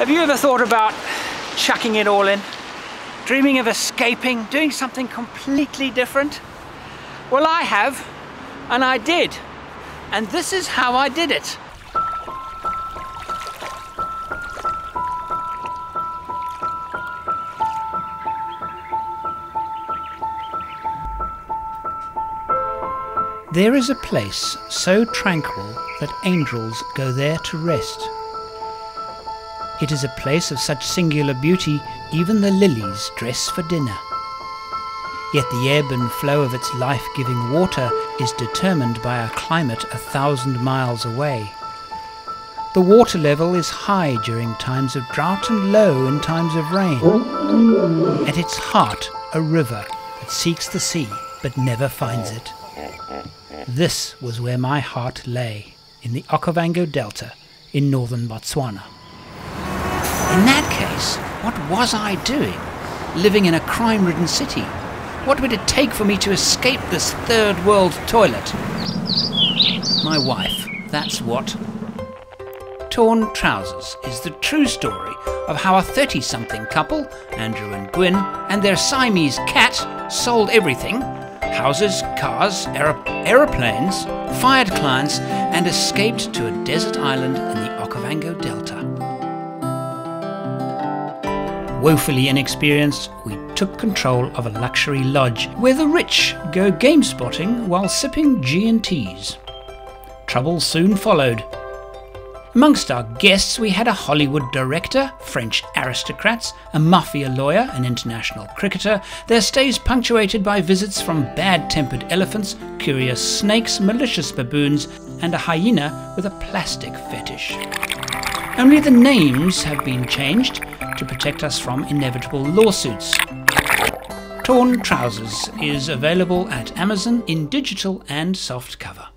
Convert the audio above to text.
Have you ever thought about chucking it all in? Dreaming of escaping, doing something completely different? Well, I have, and I did. And this is how I did it. There is a place so tranquil that angels go there to rest. It is a place of such singular beauty, even the lilies dress for dinner. Yet the ebb and flow of its life giving water is determined by a climate a thousand miles away. The water level is high during times of drought and low in times of rain. At its heart, a river that seeks the sea but never finds it. This was where my heart lay, in the Okavango Delta in northern Botswana. In that case, what was I doing? Living in a crime ridden city? What would it take for me to escape this third world toilet? My wife, that's what. Torn Trousers is the true story of how a 30 something couple, Andrew and Gwynn, and their Siamese cat sold everything houses, cars, aer- aeroplanes, fired clients, and escaped to a desert island in the Okavango Delta. Woefully inexperienced, we took control of a luxury lodge where the rich go game spotting while sipping G&Ts. Trouble soon followed. Amongst our guests, we had a Hollywood director, French aristocrats, a mafia lawyer, an international cricketer, their stays punctuated by visits from bad tempered elephants, curious snakes, malicious baboons, and a hyena with a plastic fetish. Only the names have been changed to protect us from inevitable lawsuits. Torn Trousers is available at Amazon in digital and soft cover.